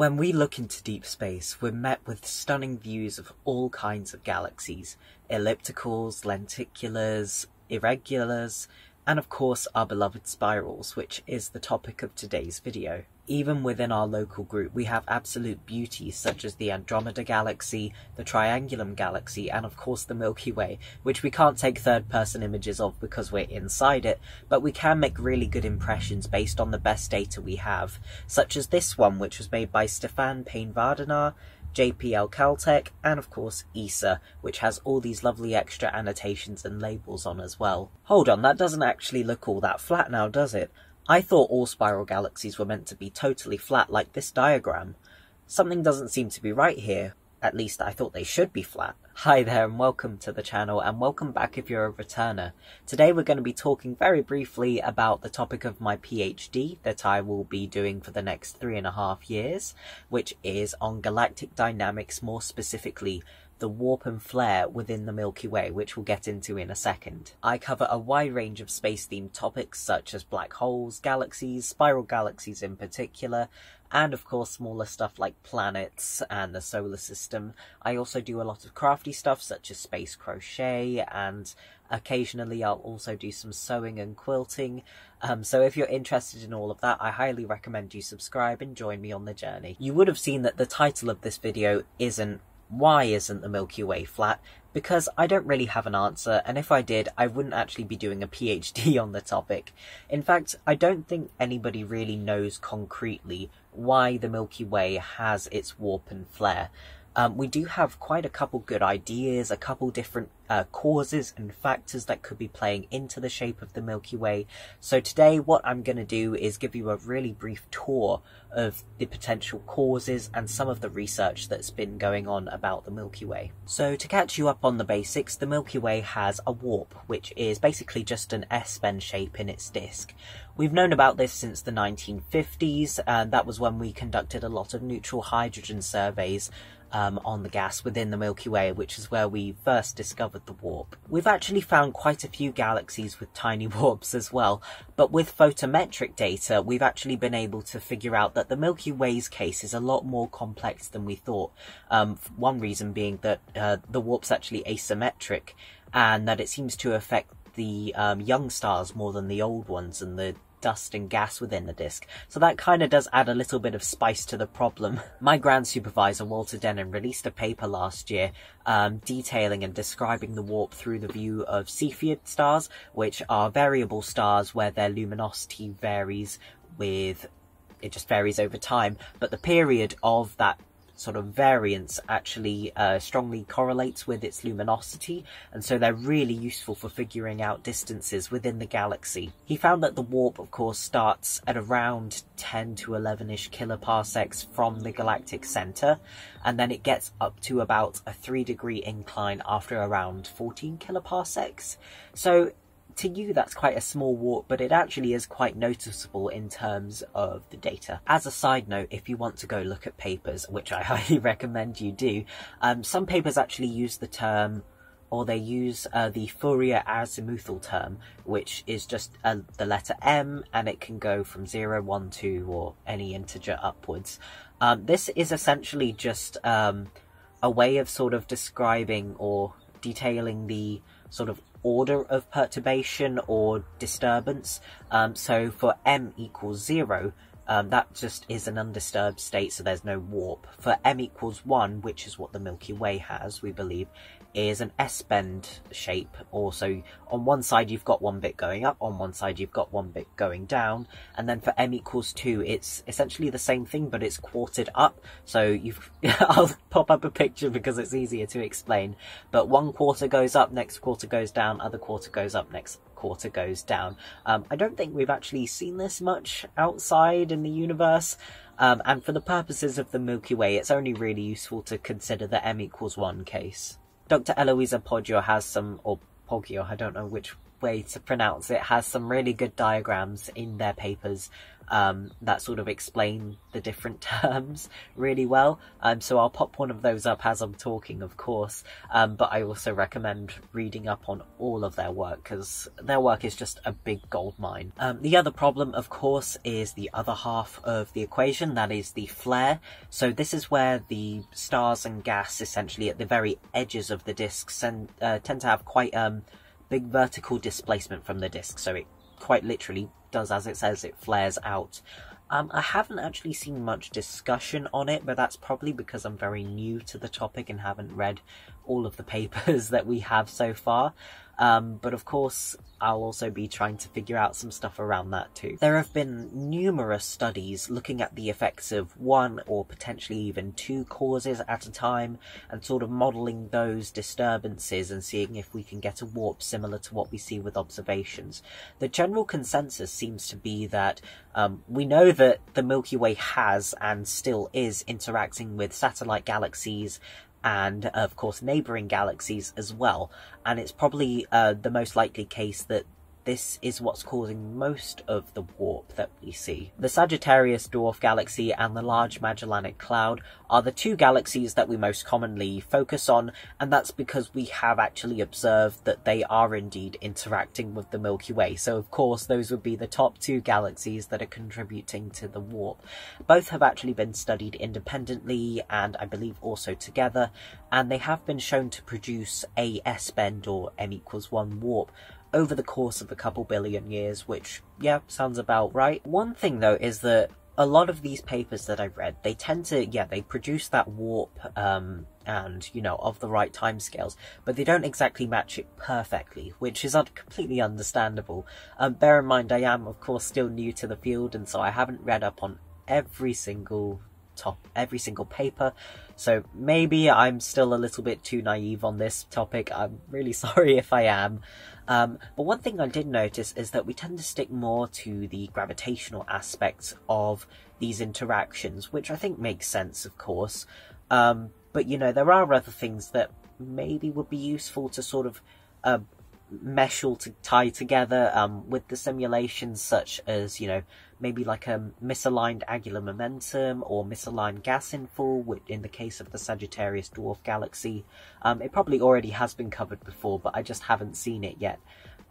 When we look into deep space, we're met with stunning views of all kinds of galaxies. Ellipticals, lenticulars, irregulars, and of course our beloved spirals, which is the topic of today's video. Even within our local group, we have absolute beauties such as the Andromeda Galaxy, the Triangulum Galaxy, and of course the Milky Way, which we can't take third person images of because we're inside it, but we can make really good impressions based on the best data we have, such as this one, which was made by Stefan Payne-Wardenaar, JPL Caltech, and of course ESA, which has all these lovely extra annotations and labels on as well. Hold on, that doesn't actually look all that flat now, does it? I thought all spiral galaxies were meant to be totally flat like this diagram. Something doesn't seem to be right here. At least I thought they should be flat. Hi there and welcome to the channel and welcome back if you're a returner. Today we're going to be talking very briefly about the topic of my PhD that I will be doing for the next three and a half years, which is on galactic dynamics more specifically the warp and flare within the Milky Way, which we'll get into in a second. I cover a wide range of space-themed topics such as black holes, galaxies, spiral galaxies in particular, and of course smaller stuff like planets and the solar system. I also do a lot of crafty stuff such as space crochet and occasionally I'll also do some sewing and quilting. Um, so if you're interested in all of that, I highly recommend you subscribe and join me on the journey. You would have seen that the title of this video isn't why isn't the Milky Way flat? Because I don't really have an answer, and if I did, I wouldn't actually be doing a PhD on the topic. In fact, I don't think anybody really knows concretely why the Milky Way has its warp and flare. Um, we do have quite a couple good ideas, a couple different uh, causes and factors that could be playing into the shape of the Milky Way. So today what I'm going to do is give you a really brief tour of the potential causes and some of the research that's been going on about the Milky Way. So to catch you up on the basics, the Milky Way has a warp, which is basically just an S-bend shape in its disk. We've known about this since the 1950s, and that was when we conducted a lot of neutral hydrogen surveys um, on the gas within the Milky Way, which is where we first discovered the warp. We've actually found quite a few galaxies with tiny warps as well, but with photometric data, we've actually been able to figure out that the Milky Way's case is a lot more complex than we thought. Um, one reason being that uh, the warp's actually asymmetric, and that it seems to affect the um, young stars more than the old ones, and the dust and gas within the disk, so that kind of does add a little bit of spice to the problem. My grand supervisor, Walter Dehnen, released a paper last year um, detailing and describing the warp through the view of Cepheid stars, which are variable stars where their luminosity varies with it just varies over time, but the period of that sort of variance actually uh, strongly correlates with its luminosity, and so they're really useful for figuring out distances within the galaxy. He found that the warp, of course, starts at around 10 to 11-ish kiloparsecs from the galactic center, and then it gets up to about a 3 degree incline after around 14 kiloparsecs. So to you that's quite a small warp, but it actually is quite noticeable in terms of the data. As a side note, if you want to go look at papers, which I highly recommend you do, um, some papers actually use the term or they use uh, the Fourier azimuthal term, which is just uh, the letter m, and it can go from 0, 1, 2, or any integer upwards. Um, this is essentially just um, a way of sort of describing or detailing the sort of order of perturbation or disturbance. Um, so for m equals 0, um, that just is an undisturbed state, so there's no warp. For m equals 1, which is what the Milky Way has, we believe, is an S-bend shape. Also, on one side you've got one bit going up, on one side you've got one bit going down, and then for m equals 2, it's essentially the same thing, but it's quartered up. So you've, I'll pop up a picture because it's easier to explain. But one quarter goes up, next quarter goes down, other quarter goes up, next quarter goes down. Um, I don't think we've actually seen this much outside in the universe. Um, and for the purposes of the Milky Way, it's only really useful to consider the m equals 1 case. Dr. Eloisa Poggio has some, or Poggio, I don't know which way to pronounce it, has some really good diagrams in their papers um, that sort of explain the different terms really well. Um, so I'll pop one of those up as I'm talking, of course. Um, but I also recommend reading up on all of their work because their work is just a big gold mine. Um, the other problem, of course, is the other half of the equation, that is the flare. So this is where the stars and gas, essentially at the very edges of the disks, and, uh, tend to have quite um, big vertical displacement from the disk. So it quite literally does as it says, it flares out. Um, I haven't actually seen much discussion on it, but that's probably because I'm very new to the topic and haven't read all of the papers that we have so far. Um, but of course, I'll also be trying to figure out some stuff around that too. There have been numerous studies looking at the effects of one or potentially even two causes at a time and sort of modelling those disturbances and seeing if we can get a warp similar to what we see with observations. The general consensus seems to be that um, we know that the Milky Way has and still is interacting with satellite galaxies and of course neighboring galaxies as well. And it's probably uh, the most likely case that this is what's causing most of the warp that we see. The Sagittarius dwarf galaxy and the Large Magellanic Cloud are the two galaxies that we most commonly focus on, and that's because we have actually observed that they are indeed interacting with the Milky Way. So of course those would be the top two galaxies that are contributing to the warp. Both have actually been studied independently and I believe also together, and they have been shown to produce a S-bend or m equals 1 warp over the course of a couple billion years, which, yeah, sounds about right. One thing though is that a lot of these papers that I've read, they tend to, yeah, they produce that warp, um, and, you know, of the right timescales, but they don't exactly match it perfectly, which is un- completely understandable. Um, bear in mind, I am, of course, still new to the field, and so I haven't read up on every single top, every single paper, so maybe I'm still a little bit too naive on this topic. I'm really sorry if I am. Um, but one thing I did notice is that we tend to stick more to the gravitational aspects of these interactions, which I think makes sense, of course. Um, but you know, there are other things that maybe would be useful to sort of uh, mesh all to tie together um, with the simulations, such as you know maybe like a misaligned angular momentum or misaligned gas infall. In the case of the Sagittarius dwarf galaxy, um, it probably already has been covered before, but I just haven't seen it yet.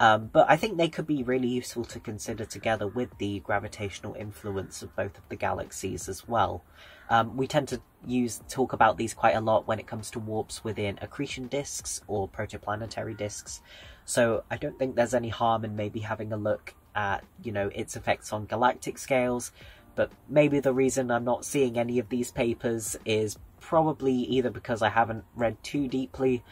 Um, but I think they could be really useful to consider together with the gravitational influence of both of the galaxies as well. Um, we tend to use talk about these quite a lot when it comes to warps within accretion disks or protoplanetary disks. So I don't think there's any harm in maybe having a look at, you know, its effects on galactic scales. But maybe the reason I'm not seeing any of these papers is probably either because I haven't read too deeply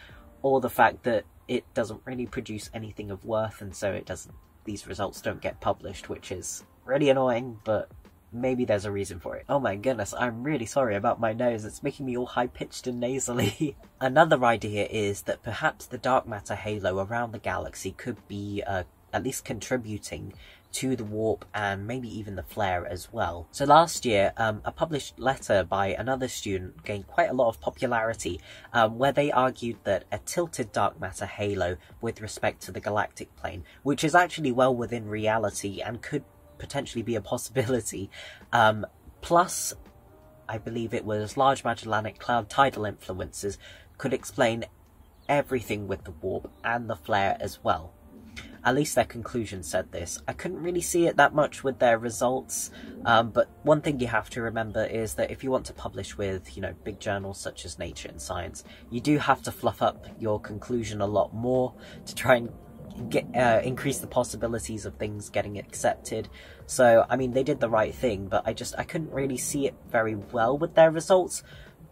or the fact that it doesn't really produce anything of worth and so it doesn't these results don't get published, which is really annoying, but maybe there's a reason for it. Oh my goodness, I'm really sorry about my nose. It's making me all high pitched and nasally. Another idea is that perhaps the dark matter halo around the galaxy could be uh, at least contributing to the warp and maybe even the flare as well. So last year, um, a published letter by another student gained quite a lot of popularity um, where they argued that a tilted dark matter halo with respect to the galactic plane, which is actually well within reality and could potentially be a possibility. Um, plus, I believe it was Large Magellanic Cloud tidal influences could explain everything with the warp and the flare as well. At least their conclusion said this. I couldn't really see it that much with their results, um, but one thing you have to remember is that if you want to publish with, you know, big journals such as Nature and Science, you do have to fluff up your conclusion a lot more to try and get uh, increase the possibilities of things getting accepted. So, I mean, they did the right thing, but I just I couldn't really see it very well with their results.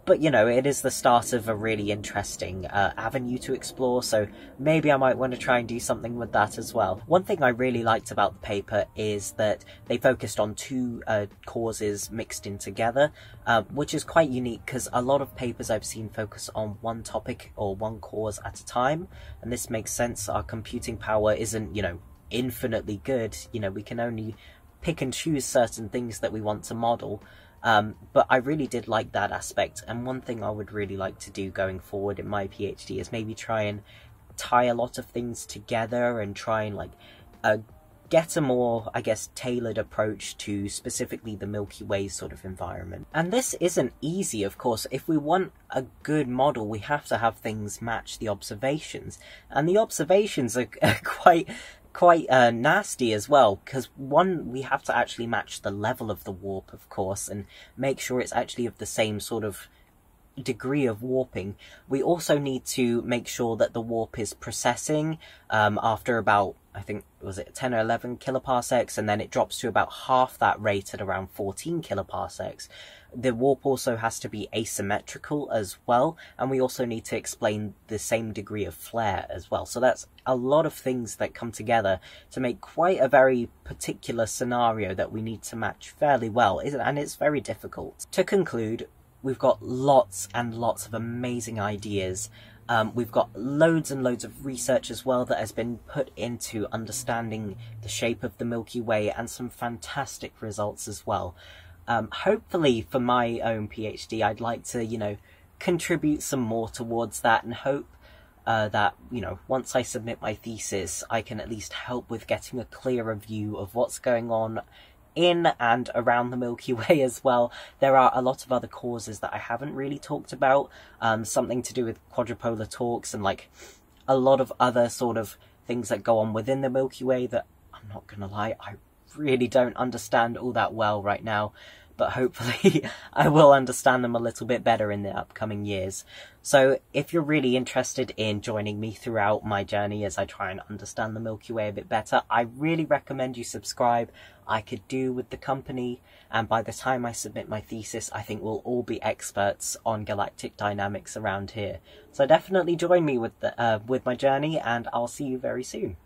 But you know, it is the start of a really interesting uh, avenue to explore, so maybe I might want to try and do something with that as well. One thing I really liked about the paper is that they focused on two uh, causes mixed in together, uh, which is quite unique because a lot of papers I've seen focus on one topic or one cause at a time, and this makes sense. Our computing power isn't, you know, infinitely good. You know, we can only pick and choose certain things that we want to model. Um, but I really did like that aspect, and one thing I would really like to do going forward in my PhD is maybe try and tie a lot of things together and try and like uh, get a more, I guess, tailored approach to specifically the Milky Way sort of environment. And this isn't easy, of course. If we want a good model, we have to have things match the observations. And the observations are, are quite quite uh, nasty as well because one we have to actually match the level of the warp of course and make sure it's actually of the same sort of degree of warping we also need to make sure that the warp is precessing um, after about I think was it 10 or 11 kiloparsecs and then it drops to about half that rate at around 14 kiloparsecs. The warp also has to be asymmetrical as well and we also need to explain the same degree of flare as well. So that's a lot of things that come together to make quite a very particular scenario that we need to match fairly well and it's very difficult. To conclude, we've got lots and lots of amazing ideas um, we've got loads and loads of research as well that has been put into understanding the shape of the Milky Way and some fantastic results as well. Um, hopefully, for my own PhD, I'd like to, you know, contribute some more towards that and hope uh, that, you know, once I submit my thesis, I can at least help with getting a clearer view of what's going on in and around the Milky Way as well. There are a lot of other causes that I haven't really talked about, um, something to do with quadrupolar torques and like a lot of other sort of things that go on within the Milky Way that I'm not gonna lie, I really don't understand all that well right now but hopefully I will understand them a little bit better in the upcoming years. So if you're really interested in joining me throughout my journey as I try and understand the Milky Way a bit better, I really recommend you subscribe. I could do with the company, and by the time I submit my thesis, I think we'll all be experts on galactic dynamics around here. So definitely join me with the, uh, with my journey, and I'll see you very soon.